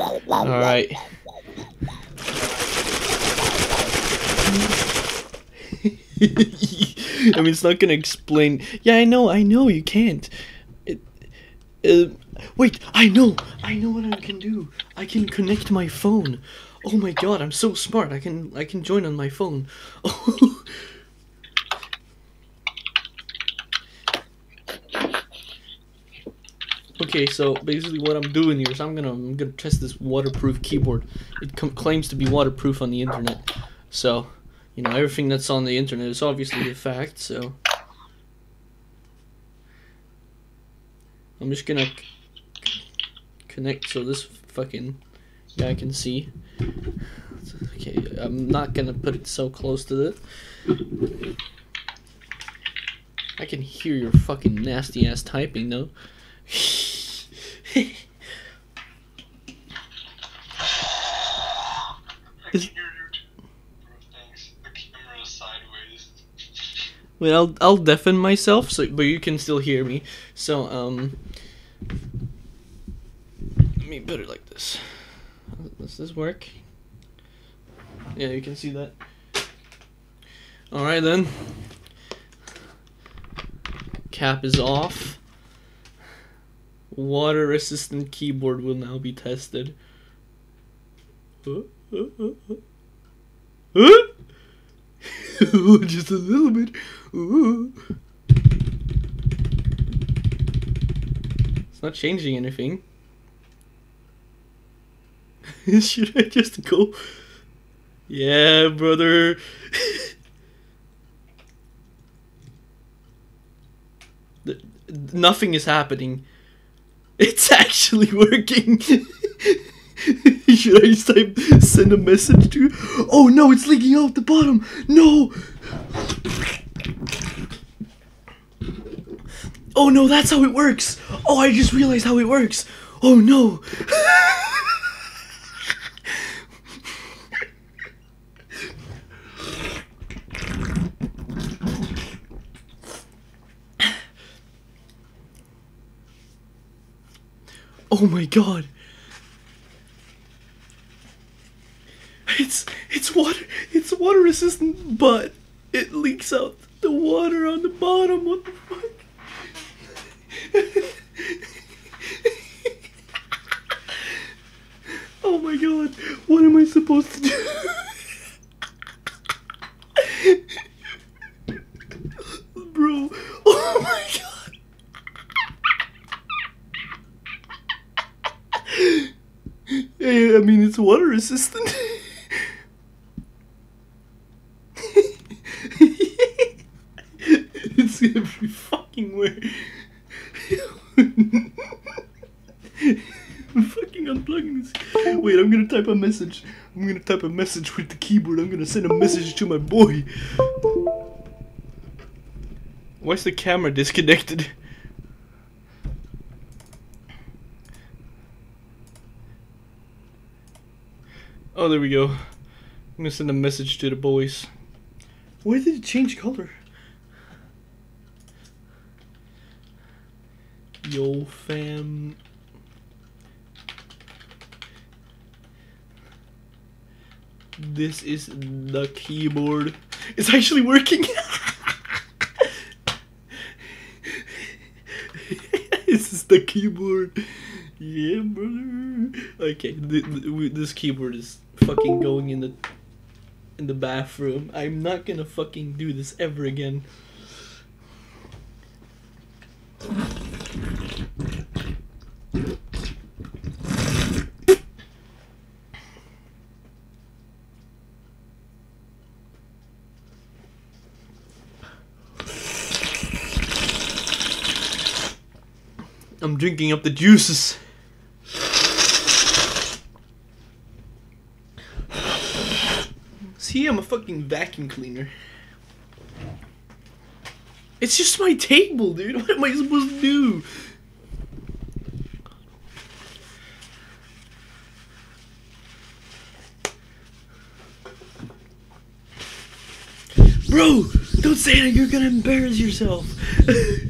Alright. I mean, it's not gonna explain. Yeah, I know, I know, you can't. It, uh, wait, I know, I know what I can do. I can connect my phone. Oh my god, I'm so smart. I can, I can join on my phone. Okay, so basically what I'm doing here is I'm gonna I'm gonna test this waterproof keyboard. It claims to be waterproof on the internet, so you know everything that's on the internet is obviously a fact. So I'm just gonna connect so this fucking guy can see. Okay, I'm not gonna put it so close to it. I can hear your fucking nasty ass typing though. is. Wait, I'll I'll deafen myself so but you can still hear me. So um let me put it like this. Does this work? Yeah, you can see that. Alright then. Cap is off. Water resistant keyboard will now be tested. Just a little bit. It's not changing anything. Should I just go? Yeah, brother. The- Nothing is happening. It's actually working. Should I type send a message to? Oh no, it's leaking out the bottom. No. Oh no, that's how it works. Oh, I just realized how it works. Oh no. Oh my god. It's it's water it's water resistant but it leaks out the water on the bottom. What the fuck? oh my god. What am I supposed to do? Bro. Oh my god. Yeah, I it's water resistant. it's every fucking way. I'm fucking unplugging this. Wait, I'm gonna type a message. I'm gonna type a message with the keyboard. I'm gonna send a message to my boy. Why is the camera disconnected? Oh, there we go. I'm gonna send a message to the boys. Why did it change color? Yo, fam. This is the keyboard. It's actually working. this is the keyboard. Yeah, brother. Okay, th- th- this keyboard is fucking going in the in the bathroom. I'm not gonna fucking do this ever again. I'm drinking up the juices. I'm a fucking vacuum cleaner. It's just my table, dude. What am I supposed to do? Bro, don't say that. You're gonna embarrass yourself.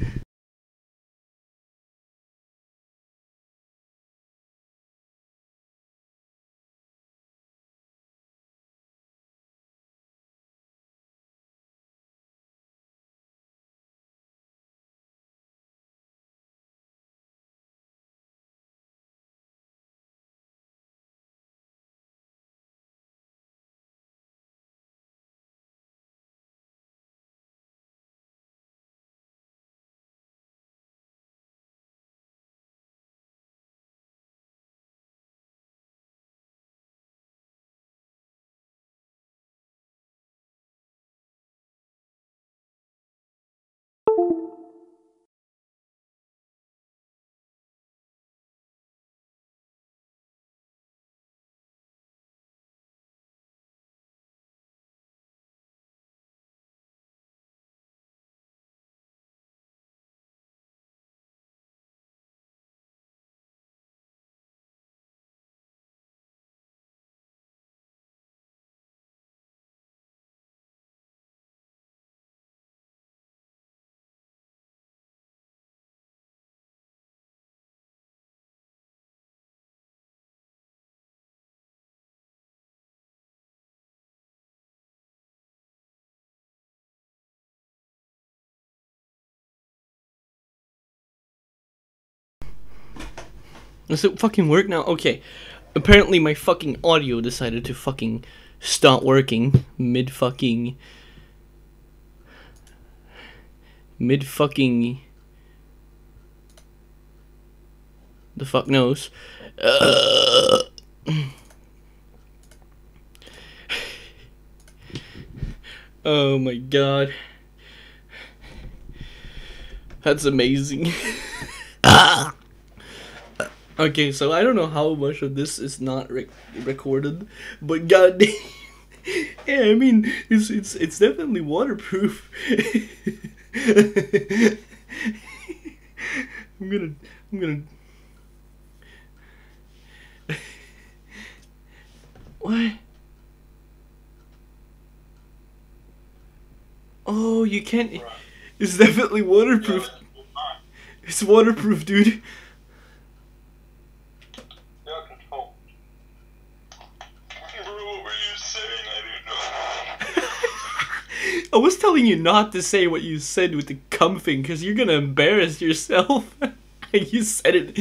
Does it fucking work now? Okay. Apparently my fucking audio decided to fucking stop working mid fucking mid fucking the fuck knows. Uh, oh my god. That's amazing. ah! Okay, so I don't know how much of this is not rec- recorded, but god yeah, I mean, it's it's it's definitely waterproof. I'm gonna I'm gonna What? Oh, you can't It's definitely waterproof. It's waterproof, dude. I was telling you not to say what you said with the cum thing because you're gonna embarrass yourself. you said it. I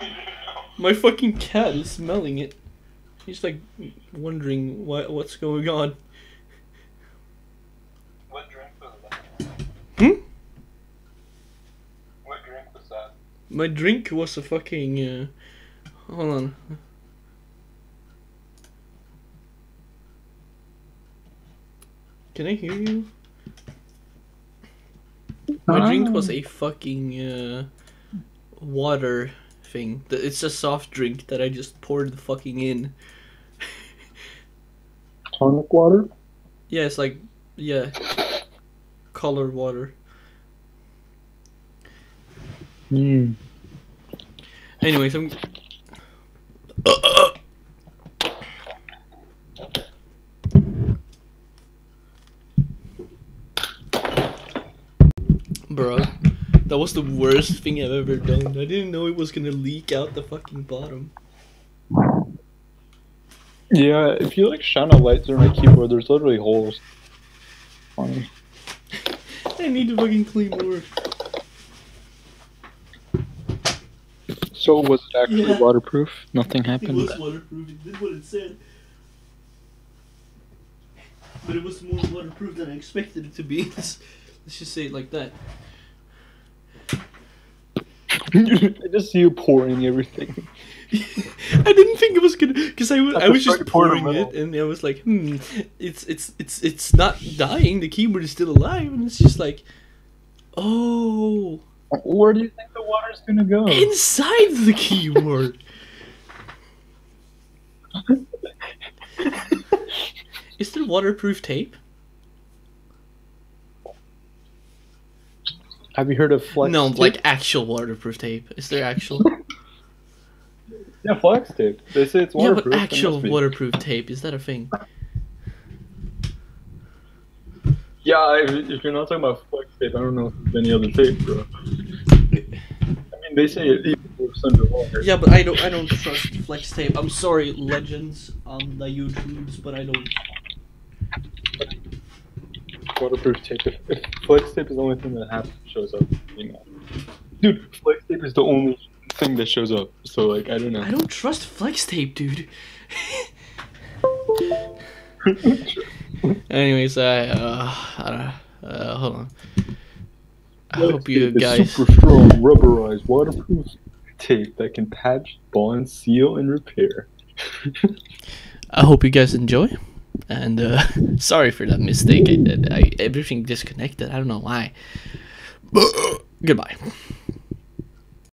didn't know. My fucking cat is smelling it. He's like wondering what what's going on. What drink was that? Hmm? What drink was that? My drink was a fucking. Uh, hold on. Can I hear you? My drink was a fucking uh, water thing. Th- It's a soft drink that I just poured the fucking in. Tonic water? Yeah, it's like yeah, colored water. Mm. Anyways, I'm. Bro, that was the worst thing I've ever done. I didn't know it was gonna leak out the fucking bottom. Yeah, if you like shine a light through my keyboard, there's literally holes. Funny. I need to fucking clean more. So was it actually Yeah. waterproof? Nothing happened. It was waterproof. It did what it said. But it was more waterproof than I expected it to be. Let's, let's just say it like that. I just see you pouring everything. I didn't think it was gonna, because I was, I was just straight pour in the pouring it, and I was like, hmm, it's it's it's it's not dying. The keyboard is still alive, and it's just like, oh, Where do you think the water's gonna go? inside the keyboard. is there waterproof tape? Have you heard of flex? no, tape? like actual waterproof tape. Is there actual? yeah, flex tape. They say it's waterproof. yeah, waterproof. but actual waterproof tape is that a thing? Yeah, if, if you're not talking about flex tape, I don't know if there's any other tape, bro. I mean, they say it even works underwater. Yeah, but I don't. I don't trust flex tape. I'm sorry, legends on the YouTubes, but I don't. Waterproof tape. If, if flex tape is the only thing that happens, shows up, you know. Dude, flex tape is the only thing that shows up. So like, I don't know. I don't trust flex tape, dude. Anyways, I uh, I don't, uh hold on. I Flex hope you guys. super strong, rubberized, waterproof tape that can patch, bond, seal, and repair. I hope you guys enjoy. And uh, sorry for that mistake I. I everything disconnected. I don't know why. Goodbye.